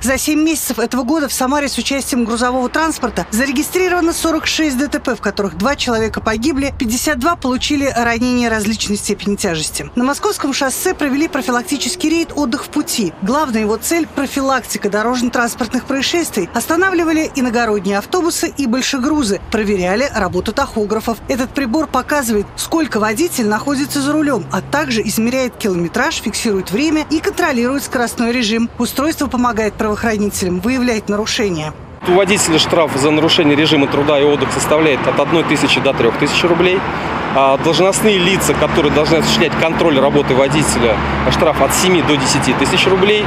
За 7 месяцев этого года в Самаре с участием грузового транспорта зарегистрировано 46 ДТП, в которых два человека погибли, 52 получили ранения различной степени тяжести. На Московском шоссе провели профилактический рейд «Отдых в пути». Главная его цель – профилактика дорожно-транспортных происшествий. Останавливали иногородние автобусы и большегрузы, проверяли работу тахографов. Этот прибор показывает, сколько водитель находится за рулем, а также измеряет километраж, фиксирует время и контролирует скоростной режим. Устройство помогает правоохранителям выявлять нарушения. У водителя штраф за нарушение режима труда и отдыха составляет от 1 тысячи до 3 тысяч рублей. А должностные лица, которые должны осуществлять контроль работы водителя, штраф от 7 до 10 тысяч рублей.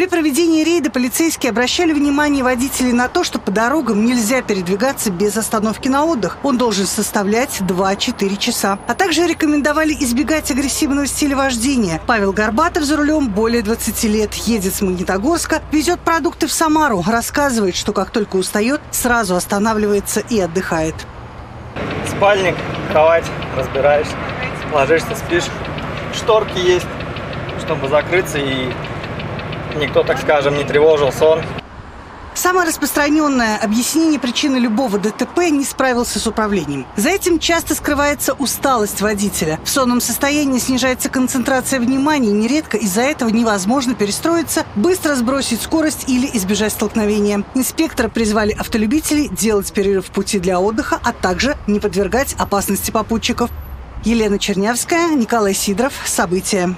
При проведении рейда полицейские обращали внимание водителей на то, что по дорогам нельзя передвигаться без остановки на отдых. Он должен составлять 2-4 часа. А также рекомендовали избегать агрессивного стиля вождения. Павел Горбатов за рулем более 20 лет. Едет с Магнитогорска, везет продукты в Самару. Рассказывает, что как только устает, сразу останавливается и отдыхает. Спальник, кровать, разбираешься, ложишься, спишь. Шторки есть, чтобы закрыться и никто, так скажем, не тревожил сон. Самое распространенное объяснение причины любого ДТП – не справился с управлением. За этим часто скрывается усталость водителя. В сонном состоянии снижается концентрация внимания, нередко из-за этого невозможно перестроиться, быстро сбросить скорость или избежать столкновения. Инспекторы призвали автолюбителей делать перерыв в пути для отдыха, а также не подвергать опасности попутчиков. Елена Чернявская, Николай Сидоров. События.